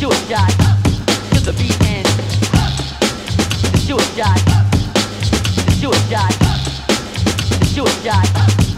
suicide to the beat and suicide suicide suicide